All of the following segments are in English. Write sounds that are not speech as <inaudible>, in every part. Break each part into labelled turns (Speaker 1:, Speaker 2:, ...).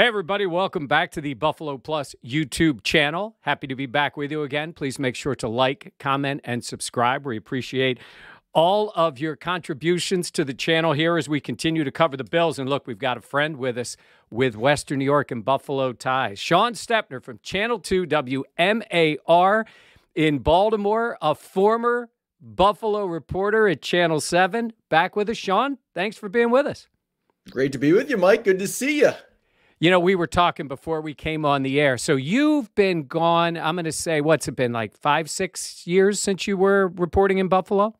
Speaker 1: Hey, everybody, welcome back to the Buffalo Plus YouTube channel. Happy to be back with you again. Please make sure to like, comment, and subscribe. We appreciate all of your contributions to the channel here as we continue to cover the Bills. And look, we've got a friend with us with Western New York and Buffalo ties. Shawn Stepner from Channel 2 WMAR in Baltimore, a former Buffalo reporter at Channel 7. Back with us, Shawn. Thanks for being with us.
Speaker 2: Great to be with you, Mike. Good to see you.
Speaker 1: You know, we were talking before we came on the air. So you've been gone, I'm going to say, what's it been, like five, six years since you were reporting in Buffalo?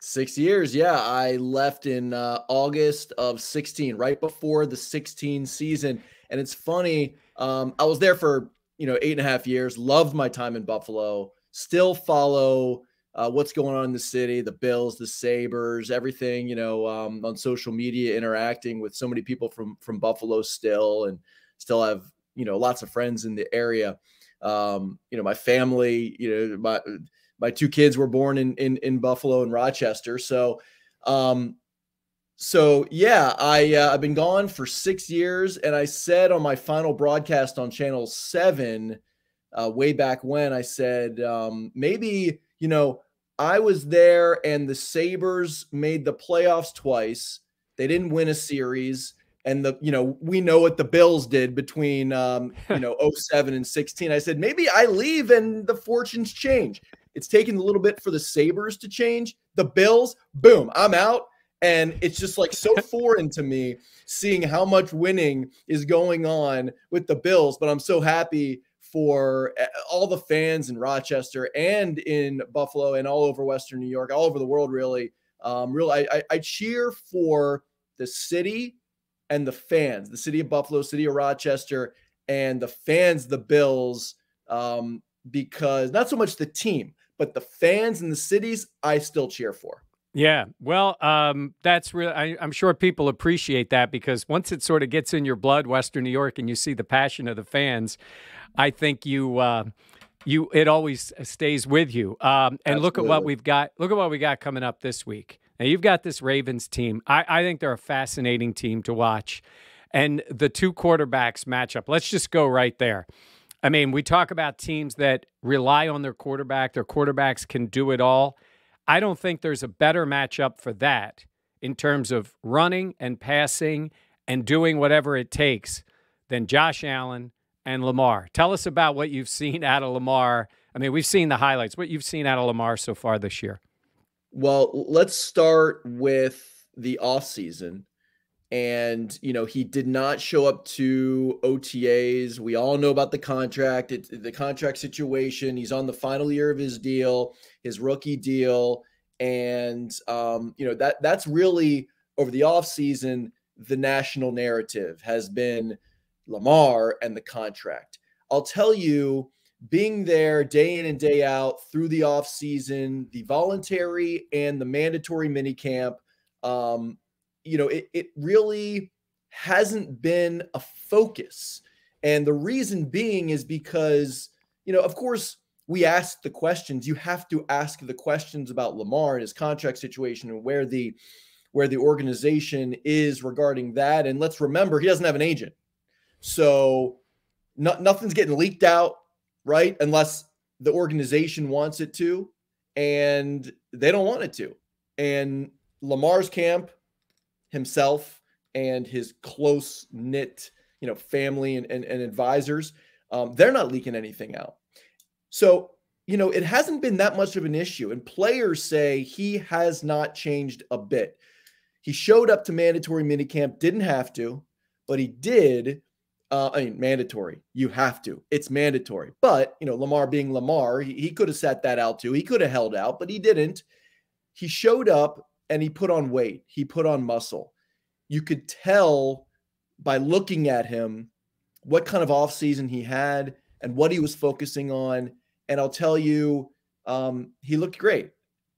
Speaker 2: Six years, yeah. I left in uh, August of 16, right before the 16 season. And it's funny, um, I was there for, you know, eight and a half years, loved my time in Buffalo, still follow uh, what's going on in the city, the Bills, the Sabres, everything, you know, um, on social media, interacting with so many people from from Buffalo still, and still have you know lots of friends in the area. Um, you know, my family, you know, my my two kids were born in in, in Buffalo and Rochester, so. Um, so yeah, I uh, I've been gone for six years, and I said on my final broadcast on Channel Seven, uh, way back when, I said um, maybe you know I was there and the Sabres made the playoffs twice. They didn't win a <laughs> series. And the, you know, we know what the Bills did between um, you know, <laughs> 07 and 16. I said, maybe I leave and the fortunes change. It's taken a little bit for the Sabres to change. The Bills, boom, I'm out. And it's just like so <laughs> foreign to me seeing how much winning is going on with the Bills. But I'm so happy for eh, all the fans in Rochester and in Buffalo and all over Western New York, all over the world, really. Um, really, I, I, cheer for the city and the fans, the city of Buffalo, city of Rochester, and the fans, the Bills, um, because not so much the team, but the fans and the cities, I still cheer for.
Speaker 1: Yeah, well, um, that's really. I, am sure people appreciate that because once it sort of gets in your blood, Western New York, and you see the passion of the fans, I think you uh, you it always stays with you. Um, and Absolutely. look at what we've got. Look at what we got coming up this week. Now you've got this Ravens team. I, I think they're a fascinating team to watch, and the two quarterbacks matchup. Let's just go right there. I mean, we talk about teams that rely on their quarterback. Their quarterbacks can do it all. I don't think there's a better matchup for that in terms of running and passing and doing whatever it takes than Josh Allen and Lamar. Tell us about what you've seen out of Lamar. I mean, we've seen the highlights. What you've seen out of Lamar so far this year?
Speaker 2: Well, let's start with the offseason. And, you know, he did not show up to OTAs. We all know about the contract, it, the contract situation. He's on the final year of his deal, his rookie deal. And, um, you know, that that's really over the offseason, the national narrative has been Lamar and the contract. I'll tell you, being there day in and day out through the off season, the voluntary and the mandatory mini camp, um, you know, it, it really hasn't been a focus. And the reason being is because, you know, of course, we ask the questions. You have to ask the questions about Lamar and his contract situation and where the where the organization is regarding that. And let's remember, he doesn't have an agent. So no, nothing's getting leaked out, right? Unless the organization wants it to, and they don't want it to. And Lamar's camp, himself, and his close knit, you know, family and, and, and advisors, um, they're not leaking anything out. So, you know, it hasn't been that much of an issue. And players say he has not changed a bit. He showed up to mandatory minicamp, didn't have to, but he did uh, I mean, mandatory. You have to. It's mandatory. But, you know, Lamar being Lamar, he, he could have set that out too. He could have held out, but he didn't. He showed up and he put on weight, he put on muscle. You could tell by looking at him what kind of offseason he had and what he was focusing on. And I'll tell you, um, he looked great,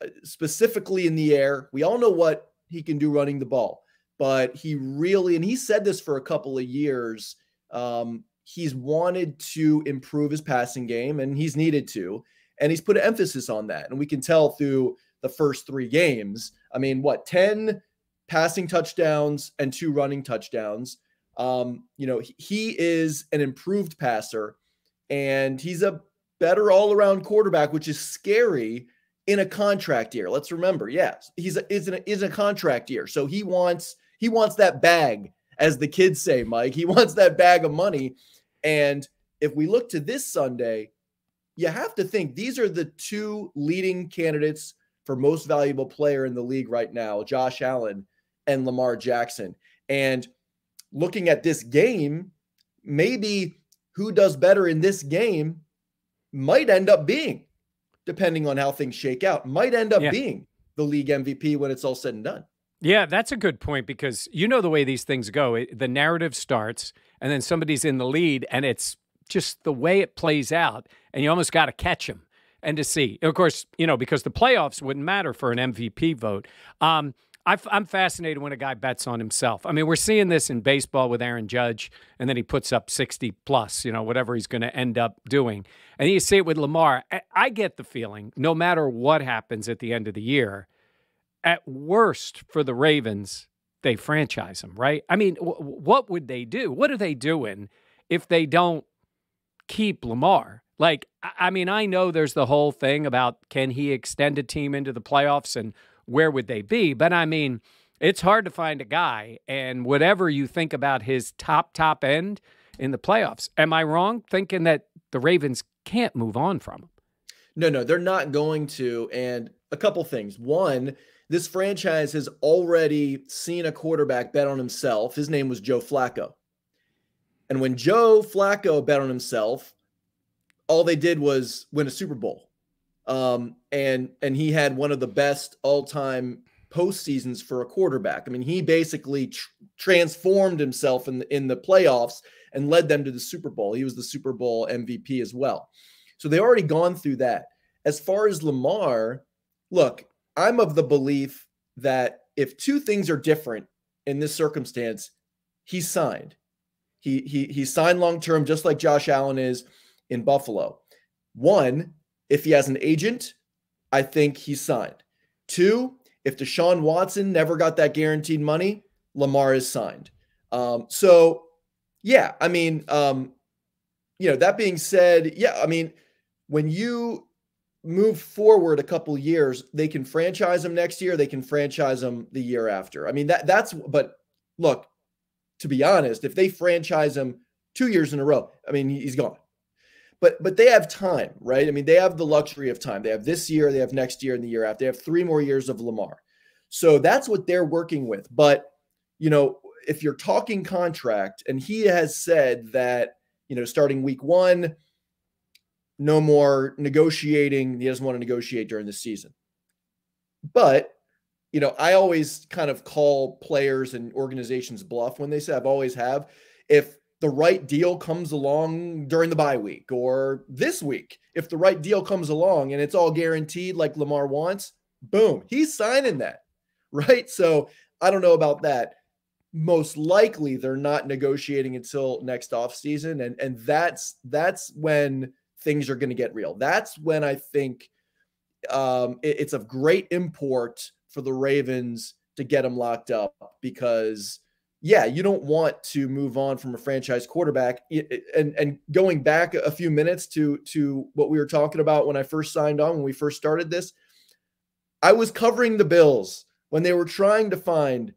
Speaker 2: uh, specifically in the air. We all know what he can do running the ball, but he really, and he said this for a couple of years um, he's wanted to improve his passing game and he's needed to. And he's put emphasis on that. And we can tell through the first three games. I mean, what, 10 passing touchdowns and two running touchdowns. Um, you know, he, is an improved passer and he's a better all around quarterback, which is scary in a contract year. Let's remember, yes, he's a, is, an, is a contract year. So he wants, he wants that bag, as the kids say, Mike. He <laughs> wants that bag of money. And if we look to this Sunday, you have to think these are the two leading candidates for most valuable player in the league right now, Josh Allen and Lamar Jackson. And looking at this game, maybe who does better in this game might end up being, depending on how things shake out, might end up yeah. being the league MVP when it's all said and done.
Speaker 1: Yeah, that's a good point because you know the way these things go. It, the narrative starts, and then somebody's in the lead, and it's just the way it plays out, and you almost got to catch them and to see. Of course, you know because the playoffs wouldn't matter for an MVP vote. Um, i am fascinated when a guy bets on himself. I mean, we're seeing this in baseball with Aaron Judge, and then he puts up 60 plus, you know, whatever he's going to end up doing. And you see it with Lamar. I get the feeling, no matter what happens at the end of the year, at worst for the Ravens, they franchise him, right? I mean, w- what would they do? What are they doing if they don't keep Lamar? Like, I mean, I know there's the whole thing about can he extend a team into the playoffs and where would they be? But I mean, it's hard to find a guy, and whatever you think about his top, top end in the playoffs, am I wrong thinking that the Ravens can't move on from him?
Speaker 2: No, no, they're not going to. And a couple things. One, this franchise has already seen a quarterback bet on himself. His name was Joe Flacco. And when Joe Flacco bet on himself, all they did was win a Super Bowl. Um, and and he had one of the best all-time postseasons for a quarterback. I mean, he basically tr- transformed himself in the, in the playoffs and led them to the Super Bowl. He was the Super Bowl MVP as well. So they already gone through that. As far as Lamar, look, I'm of the belief that if two things are different in this circumstance, he's signed. He he he signed long term, just like Josh Allen is in Buffalo. One, if he has an agent, I think he's signed. Two, if Deshaun Watson never got that guaranteed money, Lamar is signed. Um, so, yeah, I mean, um, you know, that being said, yeah, I mean, when you move forward a couple years, they can franchise him next year, they can franchise him the year after. I mean, that that's but look, to be honest, if they franchise him two years in a row, I mean, he's gone but but they have time, right? I mean, they have the luxury of time. They have this year, they have next year, and the year after. They have three more years of Lamar. So that's what they're working with. But you know, if you're talking contract, and he has said that you know, starting week one, no more negotiating. He doesn't want to negotiate during the season. But you know, I always kind of call players and organizations bluff when they say I've always have. If the right deal comes along during the bye week or this week, if the right deal comes along and it's all guaranteed like Lamar wants, boom, he's signing that. <laughs> Right. So I don't know about that. Most likely they're not negotiating until next offseason. And and that's that's when things are going to get real. That's when I think um, it, it's of great import for the Ravens to get him locked up because yeah, you don't want to move on from a franchise quarterback. And and going back a few minutes to to what we were talking about when I first signed on when we first started this, I was covering the Bills when they were trying to find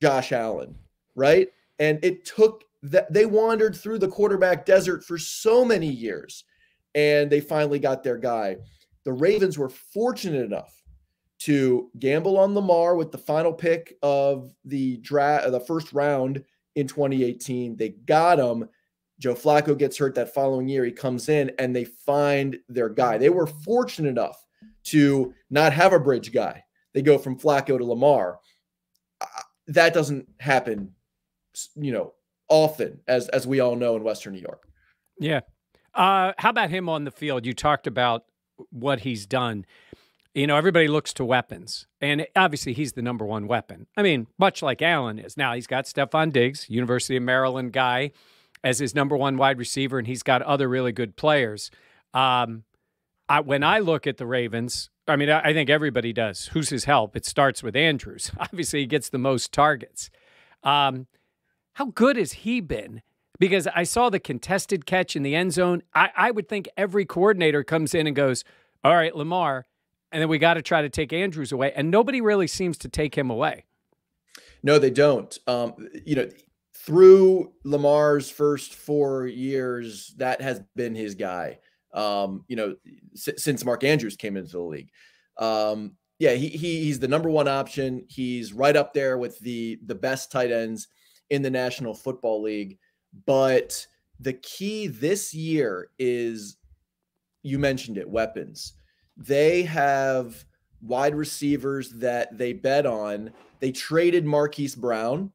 Speaker 2: Josh Allen, right? And it took that they wandered through the quarterback desert for so many years and they finally got their guy. The Ravens were fortunate enough to gamble on Lamar with the final pick of the draft, the first round in 2018. They got him. Joe Flacco gets hurt that following year. He comes in and they find their guy. They were fortunate enough to not have a bridge guy. They go from Flacco to Lamar. Uh, that doesn't happen, you know, often, as as we all know in Western New York.
Speaker 1: Yeah. Uh, how about him on the field? You talked about what he's done you know, everybody looks to weapons, and obviously he's the number one weapon. I mean, much like Allen is. Now he's got Stefon Diggs, University of Maryland guy, as his number one wide receiver, and he's got other really good players. Um, I, when I look at the Ravens, I mean, I, I think everybody does. Who's his help? It starts with Andrews. <laughs> Obviously, he gets the most targets. Um, How good has he been? Because I saw the contested catch in the end zone. I, I would think every coordinator comes in and goes, All right, Lamar, and then we got to try to take Andrews away. And nobody really seems to take him away.
Speaker 2: No, they don't. Um, you know, through Lamar's first four years, that has been his guy. Um, you know, since Mark Andrews came into the league. Um, yeah, he, he he's the number one option. He's right up there with the the best tight ends in the National Football League. But the key this year is you mentioned it weapons. They have wide receivers that they bet on. They traded Marquise Brown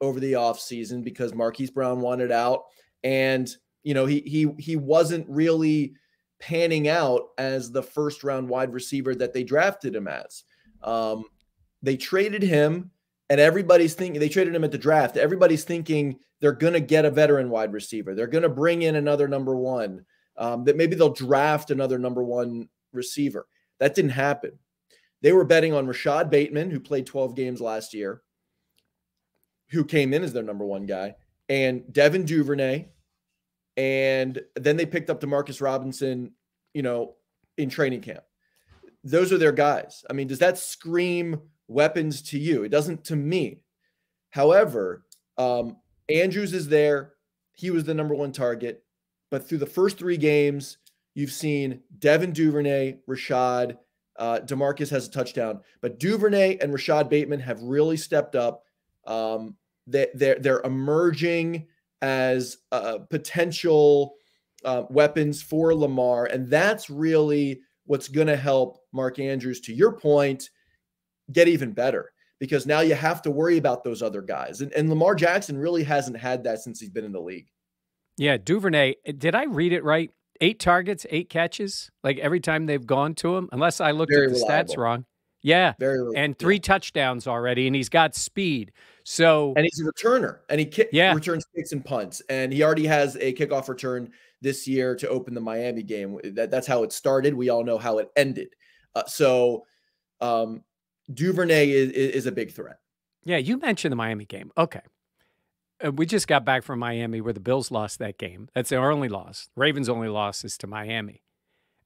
Speaker 2: over the offseason because Marquise Brown wanted out. And, you know, he he he wasn't really panning out as the first round wide receiver that they drafted him as. Um, they traded him and everybody's thinking they traded him at the draft. Everybody's thinking they're going to get a veteran wide receiver. They're going to bring in another number one. Um, that maybe they'll draft another number one receiver. That didn't happen. They were betting on Rashod Bateman, who played 12 games last year, who came in as their number one guy, and Devin Duvernay. And then they picked up Demarcus Robinson, you know, in training camp. Those are their guys. I mean, does that scream weapons to you. It doesn't to me. However, um, Andrews is there. He was the number one target. But through the first three games, you've seen Devin Duvernay, Rashod, uh, Demarcus has a touchdown. But Duvernay and Rashod Bateman have really stepped up. Um, they, they're, they're emerging as uh, potential uh, weapons for Lamar. And that's really what's going to help Mark Andrews, to your point, get even better because now you have to worry about those other guys. And, and Lamar Jackson really hasn't had that since he's been in the league.
Speaker 1: Yeah, Duvernay, did I read it right? Eight targets, eight catches, like every time they've gone to him, unless I looked Very at the reliable. stats wrong. Yeah. Very and three yeah. touchdowns already, and he's got speed. So
Speaker 2: and he's a returner, and he kick, yeah. returns kicks and punts, and he already has a kickoff return this year to open the Miami game. That, that's how it started. We all know how it ended. Uh, so um, Duvernay is, is a big threat.
Speaker 1: Yeah, you mentioned the Miami game. Okay. Uh, we just got back from Miami where the Bills lost that game. That's their only loss. Ravens' only loss is to Miami.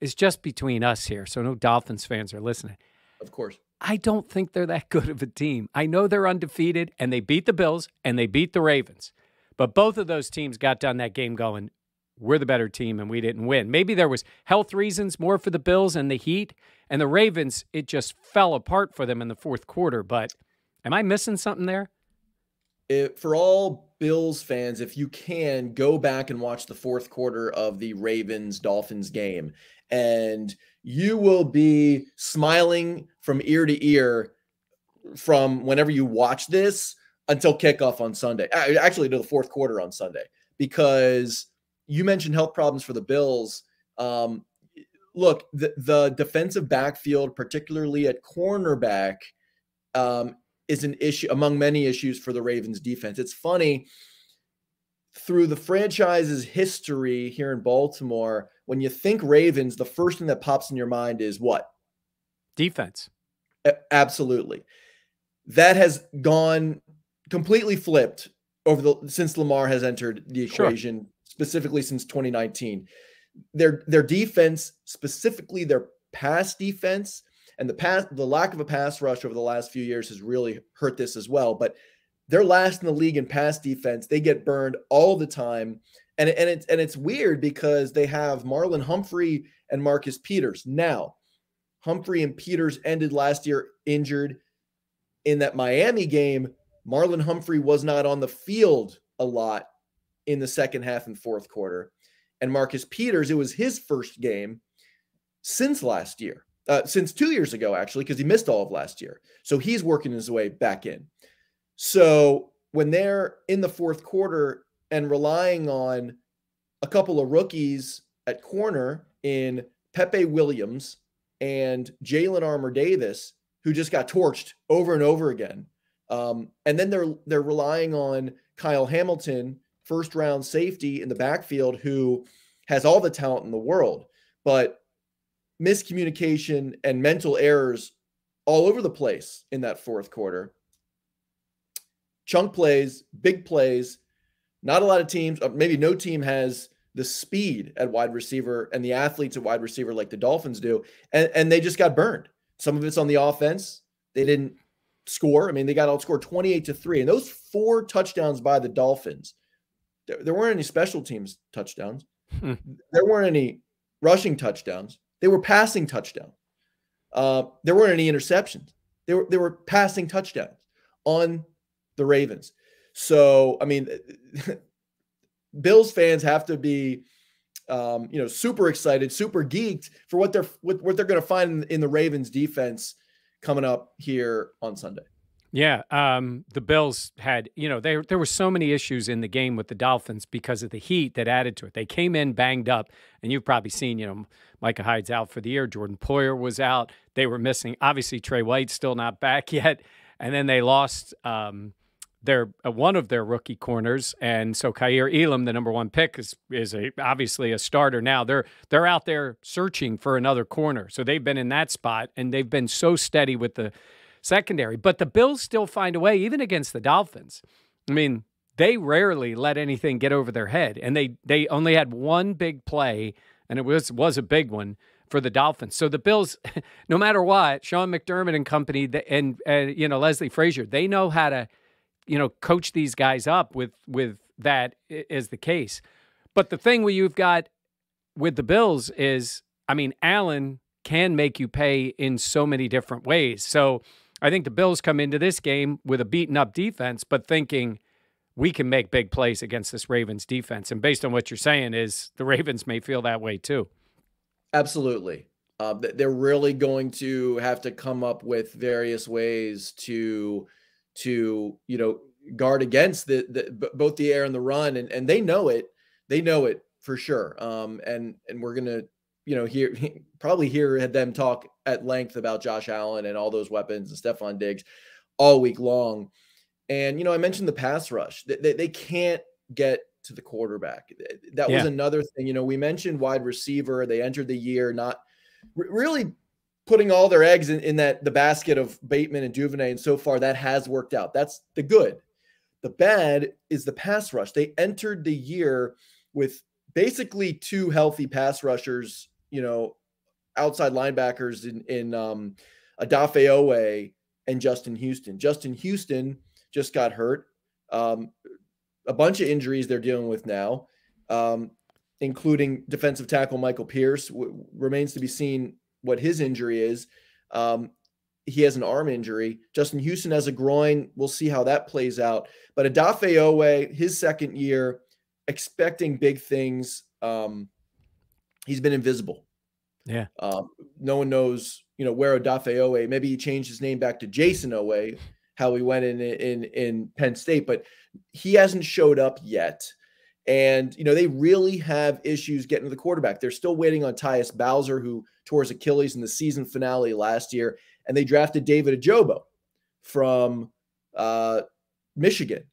Speaker 1: It's just between us here, so no Dolphins fans are listening.
Speaker 2: Of course.
Speaker 1: I don't think they're that <laughs> good of a team. I know they're undefeated and they beat the Bills and they beat the Ravens. But both of those teams got done that game going, we're the better team and we didn't win. Maybe there was health reasons more for the Bills and the Heat and the Ravens. It just fell apart for them in the fourth quarter. But am I missing something there?
Speaker 2: It, for all Bills fans, if you can go back and watch the fourth quarter of the Ravens Dolphins game, and you will be smiling from ear to ear from whenever you watch this until kickoff on Sunday. Actually, to the fourth quarter on Sunday, because you mentioned health problems for the Bills. Um, look, the, the defensive backfield, particularly at cornerback, um, is an issue among many issues for the Ravens defense. It's funny through the franchise's history here in Baltimore, when you think Ravens, the first thing that pops in your mind is what?
Speaker 1: Defense.
Speaker 2: A- absolutely. That has gone completely flipped over the since Lamar has entered the equation sure specifically since 2019. Their their defense, specifically their pass defense, and the pass the lack of a pass rush over the last few years has really hurt this as well. But they're last in the league in pass defense. They get burned all the time. And, and it's and it's weird because they have Marlon Humphrey and Marcus Peters. Now, Humphrey and Peters ended last year injured. In that Miami game, Marlon Humphrey was not on the field a lot in the second half and fourth quarter. And Marcus Peters, it was his first game since last year, uh, since two years ago, actually, because he missed all of last year. So he's working his way back in. So when they're in the fourth quarter and relying on a couple of rookies at corner in Pepe Williams and Jalyn Armour Davis, who just got torched over and over again. Um, and then they're they're relying on Kyle Hamilton first round safety in the backfield who has all the talent in the world, but miscommunication and mental errors all over the place in that fourth quarter. chunk plays, big plays. Not a lot of teams, uh, maybe no team has the speed at wide receiver and the athletes at wide receiver like the Dolphins do. And, and they just got burned. Some of it's on the offense. They didn't score. I mean, they got outscored 28 to 3. And those four touchdowns by the Dolphins, there, there weren't any special teams touchdowns. Hmm. There weren't any rushing touchdowns. They were passing touchdowns. Uh, there weren't any interceptions. They were they were passing touchdowns on the Ravens. So I mean, <laughs> Bills fans have to be, um, you know, super excited, super geeked for what they're what, what they're going to find in the Ravens defense coming up here on Sunday.
Speaker 1: Yeah, um, the Bills had, you know, there there were so many issues in the game with the Dolphins because of the heat that added to it. They came in banged up, and you've probably seen, you know, Micah Hyde's out for the year. Jordan Poyer was out. They were missing, obviously, Tre White's still not back <laughs> yet, and then they lost um, their uh, one of their rookie corners, and so Kaiir Elam, the number one pick, is is a, obviously a starter now. They're they're out there searching for another corner, so they've been in that spot, and they've been so steady with the secondary. But the Bills still find a way, even against the Dolphins. I mean, they rarely let anything get over their head, and they they only had one big play, and it was was a big one for the Dolphins. So the Bills, <laughs> no matter what, Sean McDermott and company, and, and you know Leslie Frazier, they know how to, you know, coach these guys up with with that is the case. But the thing where you've got with the Bills is, I mean, Allen can make you pay in so many different ways. So I think the Bills come into this game with a beaten up defense, but thinking we can make big plays against this Ravens defense. And based on what you're saying, is the <laughs> Ravens may feel that way too.
Speaker 2: Absolutely. Uh, they're really going to have to come up with various ways to to you know guard against the, the both the air and the run and, and they know it they know it for sure um and and we're gonna you know, hear probably hear had them talk at length about Josh Allen and all those weapons and Stefon Diggs all week long. And you know, I mentioned the pass rush. They, they, can't get to the quarterback. That was yeah. another thing. You know, we mentioned wide receiver. They entered the year not really putting all their eggs in, in that the basket of Bateman and Duvernay, and so far that has worked out. That's the good. The bad is the pass rush. They entered the year with basically two healthy pass rushers you know, outside linebackers in in um, Odafe Oweh and Justin Houston. Justin Houston just got hurt. Um, a bunch of injuries they're dealing with now, um, including defensive tackle Michael Pierce. W- remains to be seen what his injury is. Um, he has an arm injury. Justin Houston has a groin. We'll see how that plays out. But Odafe Oweh, his second year, expecting big things. Um, he's been invisible.
Speaker 1: Yeah.
Speaker 2: Um, no one knows, you know, where Odafe Oweh. Maybe he changed his name back to Jayson Oweh, how he went in in in Penn State, but he hasn't showed up yet. And you know, they really have issues getting to the quarterback. They're still waiting on Tyus Bowser, who tore his Achilles in the season finale last year, and they drafted David Ojabo from uh, Michigan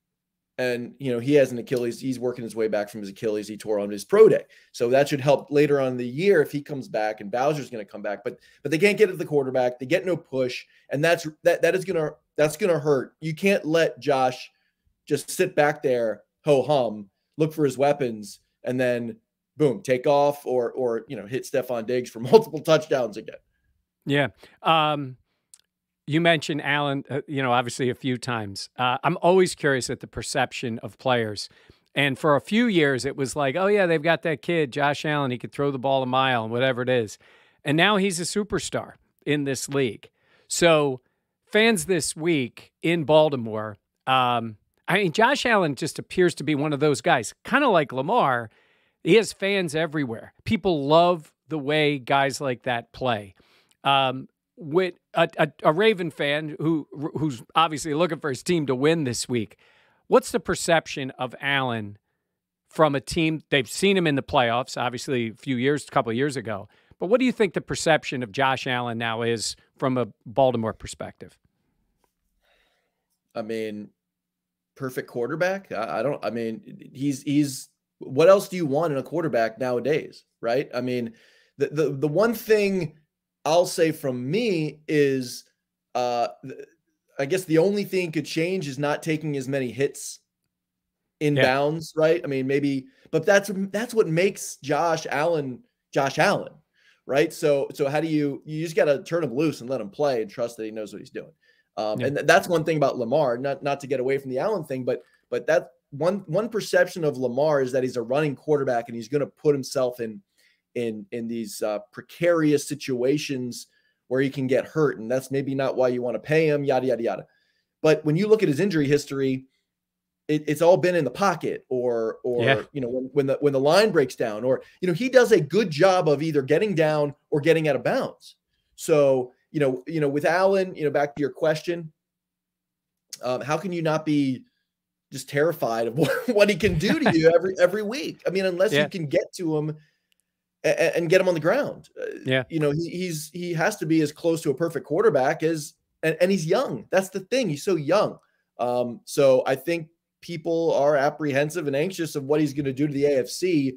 Speaker 2: and you know he has an Achilles. He's working his way back from his Achilles. He tore on his pro day, so that should help later on in the year if he comes back. And Bowser's going to come back, but but they can't get to the quarterback. They get no push, and that's that that is gonna that's gonna hurt. You can't let Josh just sit back there ho hum, look for his weapons, and then boom, take off or or you know hit Stefon Diggs for <laughs> multiple touchdowns again.
Speaker 1: Yeah. Um, you mentioned Allen, uh, you know, obviously a few times. Uh, I'm always curious at the perception of players. And for a few years, it was like, oh, yeah, they've got that kid, Josh Allen. He could throw the ball a mile and whatever it is. And now he's a superstar in this league. So, fans this week in Baltimore, um, I mean, Josh Allen just appears to be one of those guys, kind of like Lamar. He has fans everywhere. People love the way guys like that play. Um, with a, a, a, Raven fan who who's obviously looking for his team to win this week, what's the perception of Allen from a team? They've seen him in the playoffs, obviously a few years, a couple of years ago. But what do you think the perception of Josh Allen now is from a Baltimore perspective?
Speaker 2: I mean, perfect quarterback. I, I don't. I mean, he's he's. What else do you want in a quarterback nowadays, right? I mean, the the the one thing I'll say from me is uh, I guess the only thing could change is not taking as many hits in yeah. bounds, right? I mean, maybe, but that's that's what makes Josh Allen Josh Allen, right? So so how do you you just got to turn him loose and let him play and trust that he knows what he's doing. Um, yeah. And th- that's one thing about Lamar. Not not to get away from the Allen thing, but but that one one perception of Lamar is that he's a running quarterback and he's going to put himself in in in these uh, precarious situations where he can get hurt, and that's maybe not why you want to pay him. Yada yada yada. But when you look at his injury history, it, it's all been in the pocket, or or yeah. you know when, when the when the line breaks down, or you know he does a good job of either getting down or getting out of bounds. So you know you know with Allen, you know back to your question, um, how can you not be just terrified of what, <laughs> what he can do to you every every week. I mean, unless yeah. you can get to him and, and, get him on the ground. Uh,
Speaker 1: yeah,
Speaker 2: you know, he, he's he has to be as close to a perfect quarterback as, and, and he's young. That's the thing. He's so young. Um, so I think people are apprehensive and anxious of what he's going to do to the AFC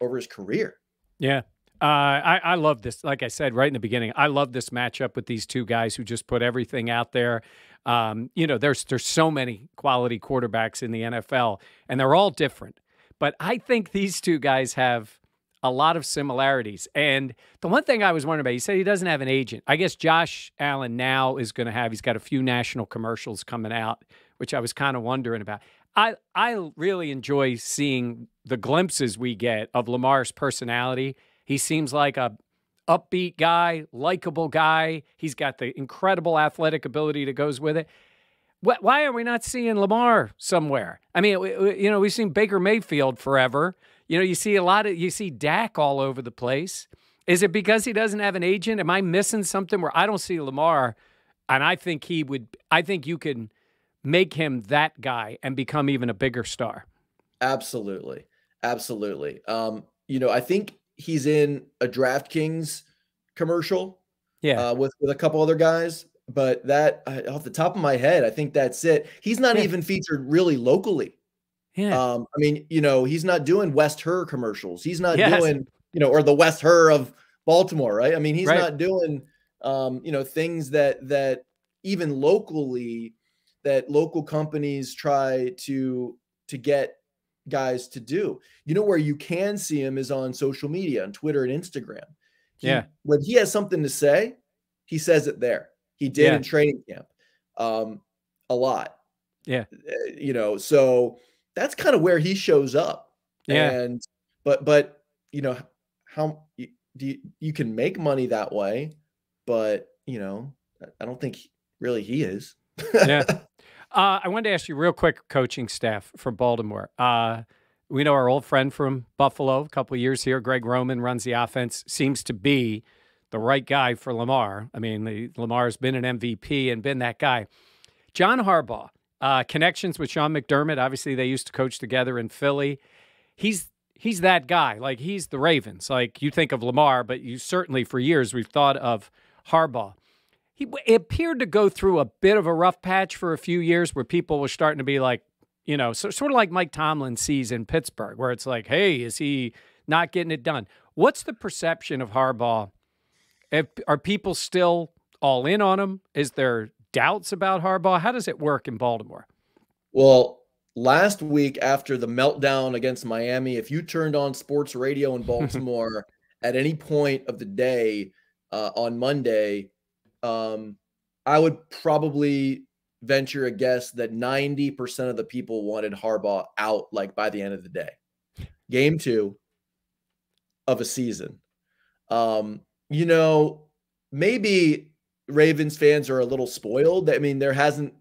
Speaker 2: over his career.
Speaker 1: Yeah. Uh, I, I love this. Like I said right in the beginning, I love this matchup with these two guys who just put everything out there. Um, you know, there's there's so many quality quarterbacks in the NFL, and they're all different. But I think these two guys have a lot of similarities. And the one thing I was wondering about, he said he doesn't have an agent. I guess Josh Allen now is going to have. He's got a few national commercials coming out, which I was kind of wondering about. I I really enjoy seeing the glimpses we get of Lamar's personality. He seems like a upbeat guy, likable guy. He's got the incredible athletic ability that goes with it. Why are we not seeing Lamar somewhere? I mean, you know, we've seen Baker Mayfield forever. You know, you see a lot of you see Dak all over the place. Is it because he doesn't have an agent? Am I missing something where I don't see Lamar? And I think he would. I think you can make him that guy and become even a bigger star.
Speaker 2: Absolutely, absolutely. Um, you know, I think he's in a DraftKings commercial.
Speaker 1: Yeah,
Speaker 2: uh, with with a couple other guys, but that uh, off the top of my head, I think that's it. He's not yeah. even featured really locally.
Speaker 1: Yeah.
Speaker 2: Um, I mean, you know, he's not doing West Herr commercials. He's not yes. doing, you know, or the West Herr of Baltimore, right? I mean, he's right. not doing um, you know, things that that even locally that local companies try to to get guys to do. You know where you can see him is on social media, on Twitter and Instagram.
Speaker 1: He, yeah.
Speaker 2: When he has something to say, he says it there. He did yeah. in training camp um, a lot.
Speaker 1: Yeah.
Speaker 2: Uh, you know, so that's kind of where he shows up.
Speaker 1: Yeah.
Speaker 2: And but but you know how do you, you can make money that way, but you know, I don't think really he is.
Speaker 1: yeah. <laughs> Uh, I wanted to ask you real quick, coaching staff from Baltimore. Uh, we know our old friend from Buffalo, a couple years here, Greg Roman runs the offense. Seems to be the right guy for Lamar. I mean, the, Lamar's been an MVP and been that guy. John Harbaugh, uh, connections with Sean McDermott. Obviously, they used to coach together in Philly. He's he's that guy. Like he's the Ravens. Like you think of Lamar, but you certainly for years we've thought of Harbaugh. He appeared to go through a bit of a rough patch for a few years, where people were starting to be like, you know, so, sort of like Mike Tomlin sees in Pittsburgh, where it's like, hey, is he not getting it done? What's the perception of Harbaugh if, are people still all in on him? Is there doubts about Harbaugh? How does it work in Baltimore?
Speaker 2: Well, last week after the meltdown against Miami, if you turned on sports radio in <laughs> Baltimore at any point of the day uh, on Monday, um, I would probably venture a guess that 90% of the people wanted Harbaugh out like by the end of the day. Game two of a season. Um, you know, maybe Ravens fans are a little spoiled. I mean, there hasn't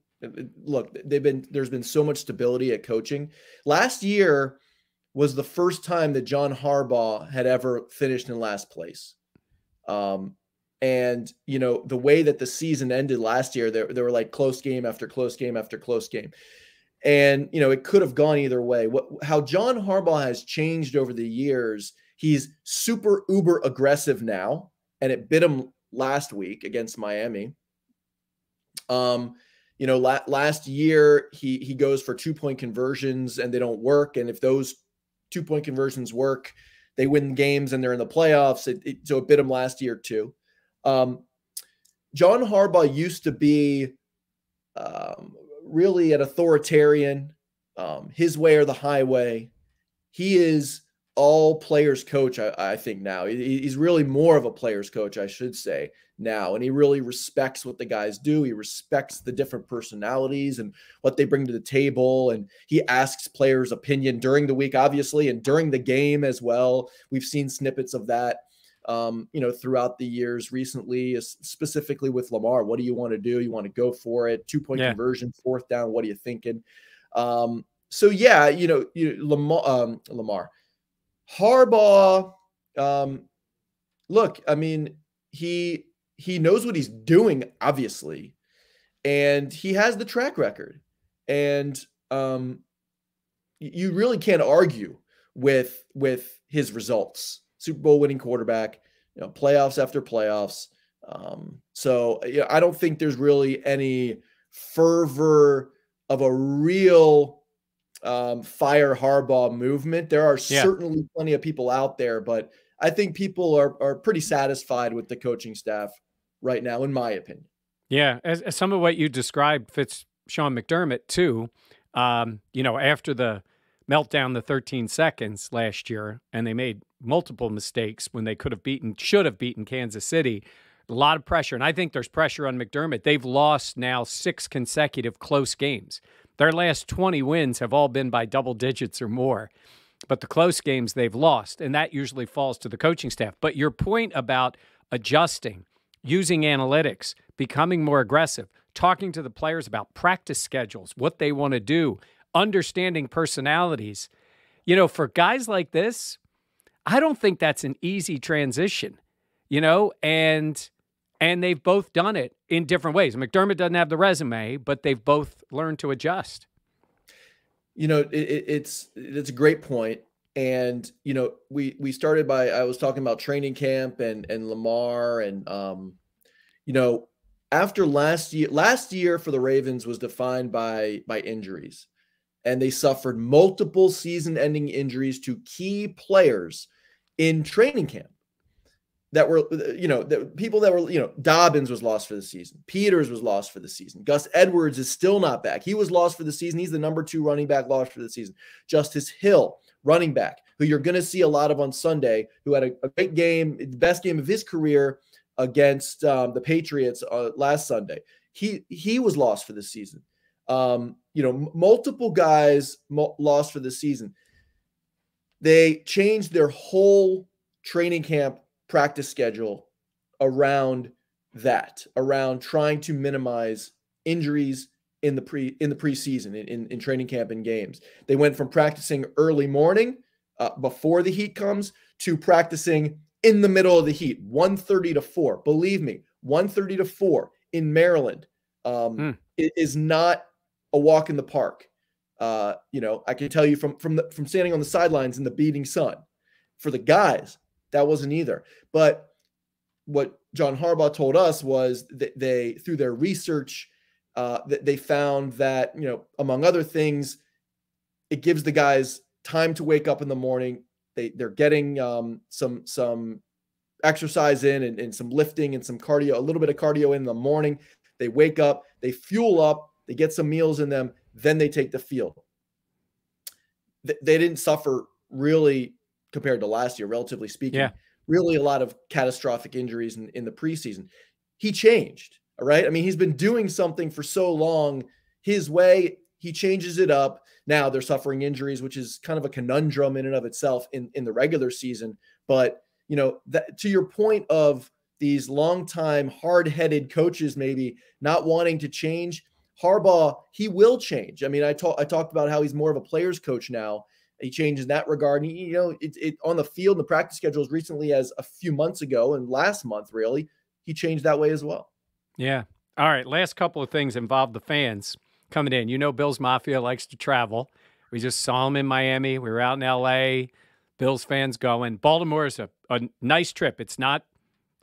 Speaker 2: look, they've been there's been so much stability at coaching. Last year was the first time that John Harbaugh had ever finished in last place. Um, and you know, the way that the season ended last year, there, there were like close game after close game after close game. And you know, it could have gone either way. What how John Harbaugh has changed over the years, he's super uber aggressive now and it bit him last week against Miami. Um, you know, la- last year he he goes for two point conversions and they don't work, and if those two point conversions work, they win games and they're in the playoffs. It, it, so it bit him last year too. Um, John Harbaugh used to be um, really an authoritarian, um, his way or the highway. He is all players coach, I, I think now. He, he's really more of a players coach, I should say, now. And he really respects what the guys do. He respects the different personalities and what they bring to the table. And he asks players' opinion during the week, obviously, and during the game as well. We've seen snippets of that. Um, you know, throughout the years recently, specifically with Lamar, what do you want to do? You want to go for it? Two point yeah. conversion, fourth down. What are you thinking? Um, so yeah, you know, you, Lamar, um, Lamar, Harbaugh. Um, look, I mean, he he knows what he's doing, obviously, and he has the track record, and um, you really can't argue with with his results. Super Bowl winning quarterback, you know, playoffs after playoffs. Um, so you know, I don't think there's really any fervor of a real um, fire Harbaugh movement. There are yeah. certainly plenty of people out there, but I think people are are pretty satisfied with the coaching staff right now, in my opinion.
Speaker 1: Yeah, as, as some of what you described fits Sean McDermott too. Um, you know, after the meltdown, the 13 seconds last year, and they made multiple mistakes when they could have beaten, should have beaten Kansas City. A lot of pressure, and I think there's pressure on McDermott. They've lost now six consecutive close games. Their last 20 wins have all been by double digits or more. But the close games they've lost, and that usually falls to the coaching staff. But your point about adjusting, using analytics, becoming more aggressive, talking to the players about practice schedules, what they want to do, understanding personalities. You know, for guys like this, I don't think that's an easy transition, you know, and and they've both done it in different ways. McDermott doesn't have the resume, but they've both learned to adjust.
Speaker 2: You know, it, it's it's a great point, and you know, we we started by I was talking about training camp and and Lamar, and um, you know, after last year, last year for the Ravens was defined by by injuries, and they suffered multiple season-ending injuries to key players in training camp that were you know the people that were you know Dobbins was lost for the season. Peters was lost for the season. Gus Edwards is still not back. He was lost for the season. He's the number 2 running back lost for the season. Justice Hill, running back, who you're going to see a lot of on Sunday, who had a, a, great game, the best game of his career against um, the Patriots uh, last Sunday. He he was lost for the season. Um, you know, m- multiple guys lost for the season. They changed their whole training camp practice schedule around that, around trying to minimize injuries in the pre in the preseason in, in, in training camp and games. They went from practicing early morning uh, before the heat comes to practicing in the middle of the heat, 1:30 to 4. Believe me, 1:30 to 4 in Maryland um, mm. is not a walk in the park. Uh, you know, I can tell you from from the, from standing on the sidelines in the beating sun. For the guys, that wasn't either. But what John Harbaugh told us was that they, through their research, uh, that they found that you know, among other things, it gives the guys time to wake up in the morning. They they're getting um, some some exercise in and, and some lifting and some cardio, a little bit of cardio in the morning. They wake up, they fuel up, they get some meals in them, then they take the field. They didn't suffer really compared to last year, relatively speaking.
Speaker 1: Yeah.
Speaker 2: Really a lot of catastrophic injuries in, in the preseason. He changed. right? I mean, he's been doing something for so long his way. He changes it up. Now they're suffering injuries, which is kind of a conundrum in and of itself in, in the regular season. But, you know, that to your point of these longtime hard-headed coaches maybe not wanting to change, Harbaugh, he will change. I mean, I talked I talked about how he's more of a players coach now. He changed in that regard. And, you know, it, it on the field and the practice schedule as recently as a few months ago and last month, really, he changed that way as well.
Speaker 1: Yeah. All right. Last couple of things involve the fans coming in. You know, Bills Mafia likes to travel. We just saw him in Miami. We were out in LA. Bills fans going. Baltimore is a, a nice trip. It's not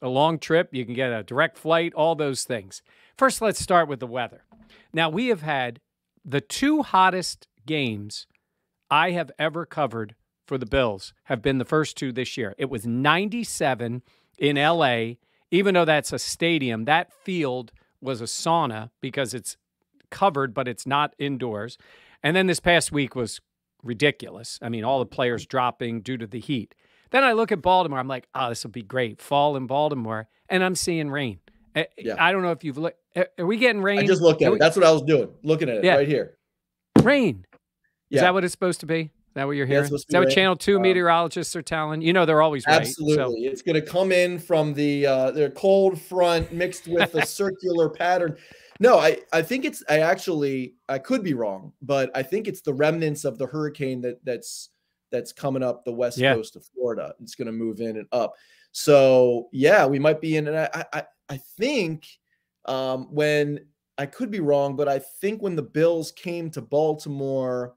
Speaker 1: a long trip. You can get a direct flight, all those things. First, let's start with the weather. Now, we have had the two hottest games I have ever covered for the Bills have been the first two this year. It was 97 in LA, even though that's a stadium, that field was a sauna because it's covered, but it's not indoors. And then this past week was ridiculous. I mean, all the players dropping due to the heat. Then I look at Baltimore. I'm like, oh, this will be great. Fall in Baltimore, and I'm seeing rain. Eh, eh, yeah. I don't know if you've looked. Eh, are we getting rain? I
Speaker 2: just looked at it. That's what I was doing. Looking at it yeah. right here.
Speaker 1: Rain. Is that what it's supposed to be? Is that what you're hearing? Yeah, Is that what. Channel Two um, meteorologists are telling? You know, they're always right.
Speaker 2: Absolutely. So. It's going to come in from the uh, the cold front mixed with a circular <laughs> pattern. No, I, I think it's I actually I could be wrong, but I think it's the remnants of the hurricane that that's that's coming up the west yeah. coast of Florida. It's going to move in and up. So yeah, we might be in. And I I, I think um, when I could be wrong, but I think when the Bills came to Baltimore,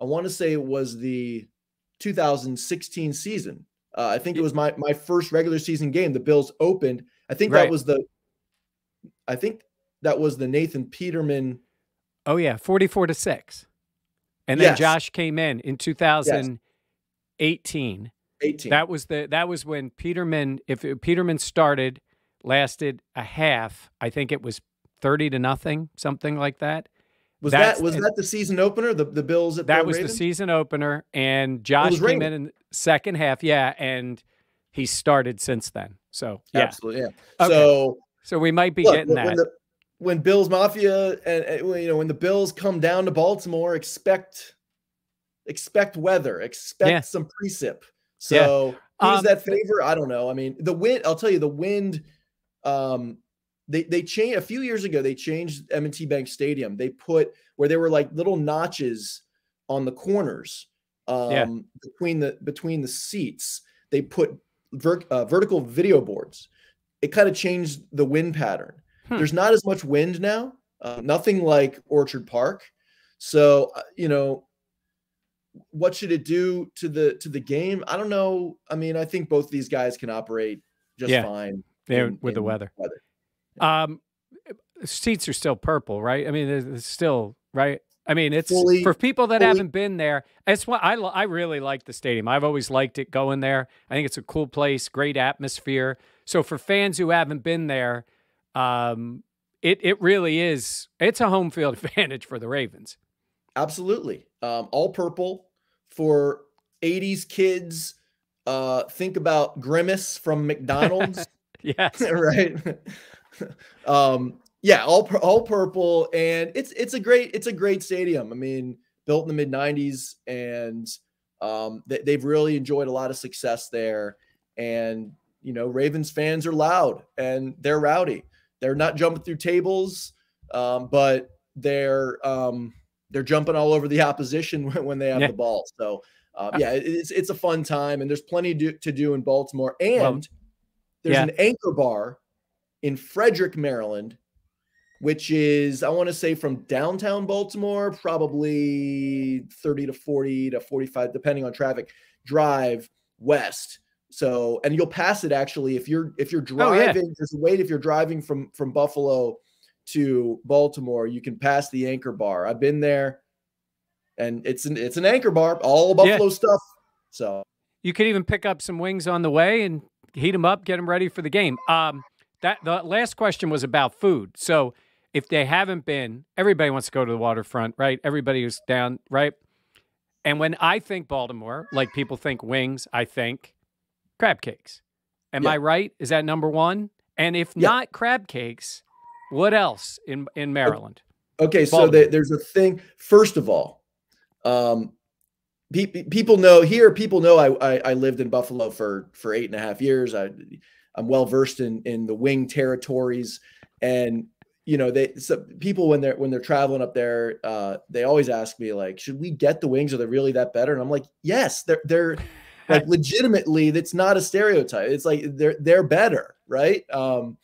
Speaker 2: I want to say it was the 2016 season. Uh, I think it was my my first regular season game. The Bills opened. I think right. that was the. I think that was the Nathan Peterman.
Speaker 1: Oh yeah, forty-four to six, and then yes. Josh came in in 2018. Yes. 18. That was the that was when Peterman. If it, Peterman started, lasted a half. I think it was thirty to nothing, something like that.
Speaker 2: Was That's, that was that the season opener? The the Bills at
Speaker 1: that
Speaker 2: the
Speaker 1: was
Speaker 2: Ravens?
Speaker 1: the season opener, and Josh came in in second half. Yeah, and he started since then. So yeah,
Speaker 2: absolutely. Yeah. Okay. So
Speaker 1: so we might be look, getting that.
Speaker 2: When the, when Bills Mafia and, and you know when the Bills come down to Baltimore, expect expect weather, expect yeah. some precip. So yeah. who's um, that favor? I don't know. I mean, the wind. I'll tell you, the wind. Um, they they changed a few years ago. They changed M&T Bank Stadium. They put where there were like little notches on the corners um, yeah. between the between the seats. They put ver- uh, vertical video boards. It kind of changed the wind pattern. Hmm. There's not as much wind now, uh, nothing like Orchard Park. So, uh, you know, what should it do to the to the game? I don't know. I mean, I think both these guys can operate just yeah. fine.
Speaker 1: Yeah, with the weather. weather. Um, seats are still purple, right? I mean, it's still right. I mean, it's fully, for people that fully. haven't been there. It's what I I really like the stadium. I've always liked it going there. I think it's a cool place, great atmosphere. So for fans who haven't been there, um, it it really is. It's a home field <laughs> advantage for the Ravens.
Speaker 2: Absolutely, um, all purple for '80s kids. Uh, think about Grimace from <laughs> McDonald's.
Speaker 1: yes, <laughs>
Speaker 2: right. <laughs> um, yeah, all all purple, and it's it's a great it's a great stadium. I mean, built in the mid '90s, and um, they, they've really enjoyed a lot of success there. And you know, Ravens fans are loud and they're rowdy. They're not jumping through tables, um, but they're um, they're jumping all over the opposition <laughs> when, when they have yeah. the ball. So uh, yeah, it's it's a fun time, and there's plenty to, to do in Baltimore. And well, there's yeah. an anchor bar in Frederick, Maryland, which is I want to say from downtown Baltimore, probably 30 to 40 to 45, depending on traffic, drive west so, and you'll pass it actually if you're if you're driving. Oh, yeah. There's a way if you're driving from from Buffalo to Baltimore, you can pass the Anchor Bar. I've been there, and it's an it's an Anchor Bar, all Buffalo yeah. stuff. So
Speaker 1: you could even pick up some wings on the way and heat them up, get them ready for the game. Um, that the last question was about food. So if they haven't been, everybody wants to go to the waterfront, right? Everybody who's down, right? And when I think Baltimore, like people think wings, I think crab cakes. Am yeah. I right? Is that number one? And if yeah. not crab cakes, what else in in Maryland?
Speaker 2: Okay, so they, there's a thing. First of all, um, pe- people know here. People know I, I, I lived in Buffalo for for eight and a half years. I I'm well versed in in the wing territories, and you know they so people when they're when they're traveling up there, uh, they always ask me like, should we get the wings? Are they really that better? And I'm like, yes, they're they're <laughs> like legitimately that's not a stereotype it's like they're they're better right um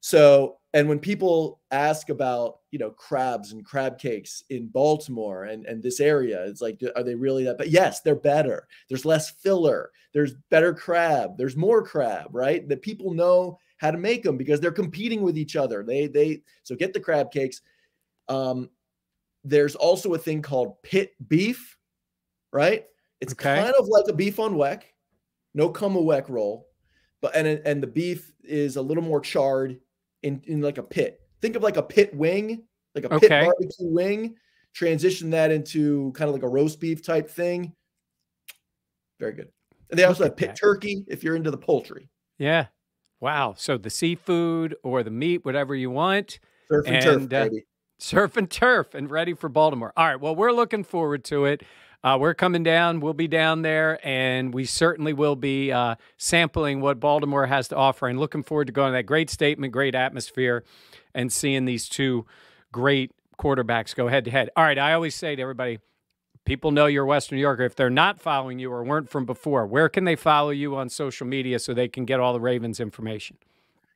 Speaker 2: so and when people ask about you know crabs and crab cakes in baltimore and and this area it's like are they really that but yes they're better. There's less filler. There's better crab. There's more crab right? That people know how to make them because they're competing with each other. They they so get the crab cakes. Um there's also a thing called pit beef right? It's okay. kind of like a beef on weck, no kummelweck roll, but and and the beef is a little more charred in in like a pit. Think of like a pit wing, like a pit okay. barbecue wing, transition that into kind of like a roast beef type thing. Very good. And they also have pit that. turkey if you're into the poultry.
Speaker 1: Yeah. Wow. So the seafood or the meat, whatever you want.
Speaker 2: Surf and, and turf, uh.
Speaker 1: Surf and turf and ready for Baltimore. All right. Well, we're looking forward to it. Uh, we're coming down. We'll be down there, and we certainly will be uh, sampling what Baltimore has to offer. And looking forward to going to that great statement, great atmosphere, and seeing these two great quarterbacks go head to head. All right. I always say to everybody, people know you're a Western New Yorker. If they're not following you or weren't from before, where can they follow you on social media so they can get all the Ravens information?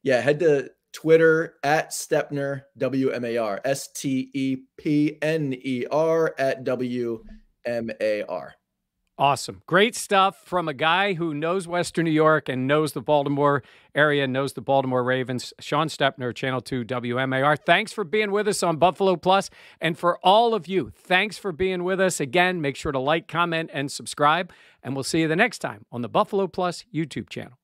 Speaker 2: Yeah, head to Twitter at Stepner, W M A R, S T E P N E R at W M A R.
Speaker 1: Awesome. Great stuff from a guy who knows Western New York and knows the Baltimore area, knows the Baltimore Ravens. Shawn Stepner, Channel 2 WMAR. Thanks for being with us on Buffalo Plus. And for all of you, thanks for being with us. Again, make sure to like, comment, and subscribe. And we'll see you the next time on the Buffalo Plus YouTube channel.